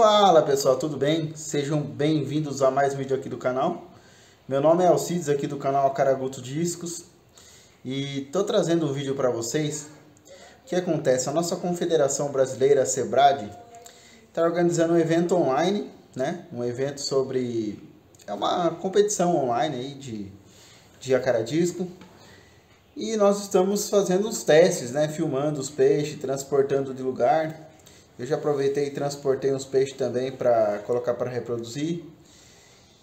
Fala pessoal, tudo bem? Sejam bem-vindos a mais um vídeo aqui do canal. Meu nome é Alcides aqui do canal Caraguto Discos e tô trazendo um vídeo para vocês. O que acontece? A nossa Confederação Brasileira, a Sebrad, está organizando um evento online, né? Um evento sobre... é uma competição online aí de, de acaradisco. E nós estamos fazendo os testes, né? Filmando os peixes, transportando de lugar eu já aproveitei e transportei uns peixes também para colocar para reproduzir.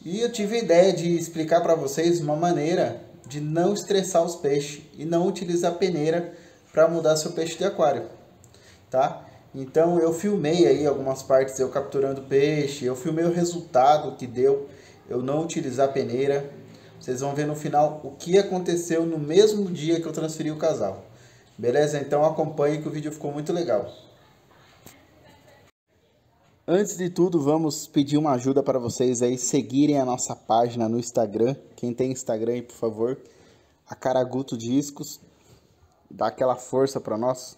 E eu tive a ideia de explicar para vocês uma maneira de não estressar os peixes e não utilizar peneira para mudar seu peixe de aquário, tá? Então eu filmei aí algumas partes eu capturando peixe, eu filmei o resultado que deu eu não utilizar peneira. Vocês vão ver no final o que aconteceu no mesmo dia que eu transferi o casal. Beleza? Então acompanhe que o vídeo ficou muito legal. Antes de tudo, vamos pedir uma ajuda para vocês aí seguirem a nossa página no Instagram. Quem tem Instagram por favor, a Caraguto Discos, dá aquela força para nós.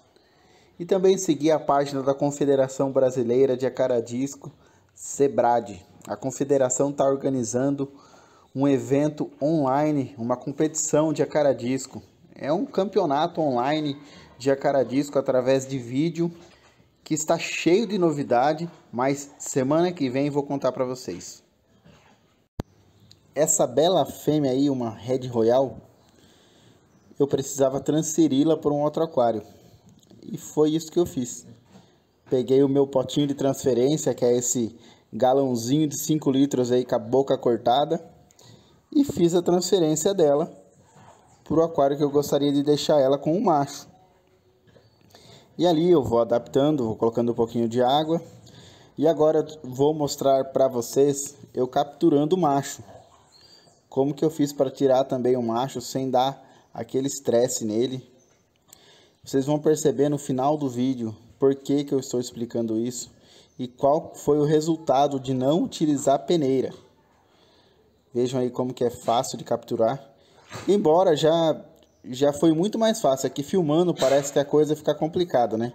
E também seguir a página da Confederação Brasileira de Acaradisco, Sebrad. A confederação está organizando um evento online, uma competição de acaradisco. É um campeonato online de acaradisco através de vídeo que está cheio de novidade, mas semana que vem vou contar para vocês. Essa bela fêmea aí, uma Red Royal, eu precisava transferi-la para um outro aquário. E foi isso que eu fiz. Peguei o meu potinho de transferência, que é esse galãozinho de 5 litros aí com a boca cortada, e fiz a transferência dela para o aquário que eu gostaria de deixar ela com o macho. E ali eu vou adaptando, vou colocando um pouquinho de água. E agora vou mostrar para vocês eu capturando o macho. Como que eu fiz para tirar também o macho sem dar aquele estresse nele. Vocês vão perceber no final do vídeo por que, que eu estou explicando isso e qual foi o resultado de não utilizar peneira. Vejam aí como que é fácil de capturar. Embora já já foi muito mais fácil. Aqui filmando parece que a coisa fica complicada, né?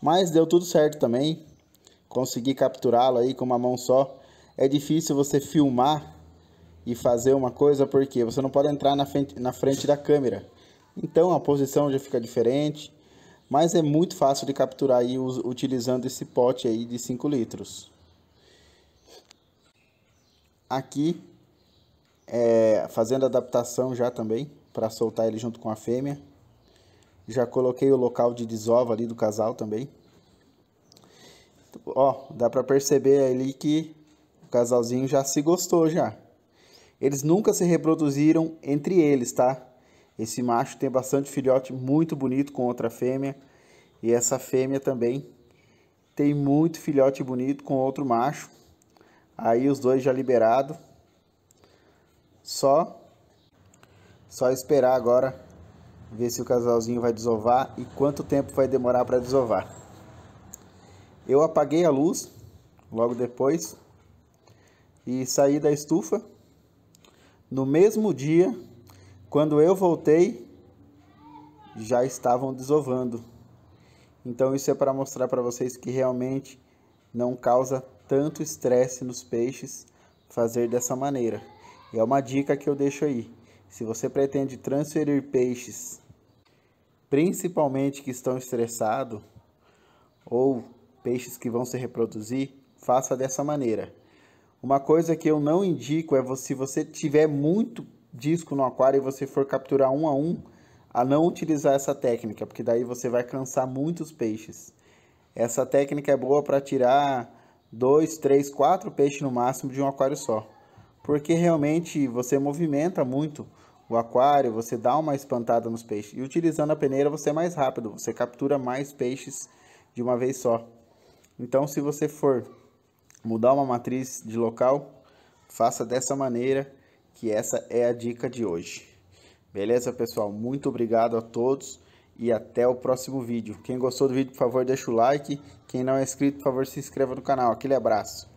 Mas deu tudo certo também. Consegui capturá-lo aí com uma mão só. É difícil você filmar e fazer uma coisa porque você não pode entrar na frente, na frente da câmera. Então a posição já fica diferente. Mas é muito fácil de capturar aí utilizando esse pote aí de 5 litros. Aqui, é, fazendo adaptação já também para soltar ele junto com a fêmea. Já coloquei o local de desova ali do casal também. Ó, dá para perceber ali que o casalzinho já se gostou já. Eles nunca se reproduziram entre eles, tá? Esse macho tem bastante filhote muito bonito com outra fêmea. E essa fêmea também tem muito filhote bonito com outro macho. Aí os dois já liberados. Só só esperar agora ver se o casalzinho vai desovar e quanto tempo vai demorar para desovar. Eu apaguei a luz logo depois e saí da estufa. No mesmo dia, quando eu voltei, já estavam desovando. Então isso é para mostrar para vocês que realmente não causa tanto estresse nos peixes fazer dessa maneira. É uma dica que eu deixo aí. Se você pretende transferir peixes, principalmente que estão estressados, ou peixes que vão se reproduzir, faça dessa maneira. Uma coisa que eu não indico é se você tiver muito disco no aquário e você for capturar um a um, a não utilizar essa técnica, porque daí você vai cansar muitos peixes. Essa técnica é boa para tirar dois, três, quatro peixes no máximo de um aquário só, porque realmente você movimenta muito o aquário, você dá uma espantada nos peixes. E utilizando a peneira você é mais rápido, você captura mais peixes de uma vez só. Então, se você for mudar uma matriz de local, faça dessa maneira, que essa é a dica de hoje. Beleza, pessoal? Muito obrigado a todos e até o próximo vídeo. Quem gostou do vídeo, por favor, deixa o like. Quem não é inscrito, por favor, se inscreva no canal. Aquele abraço.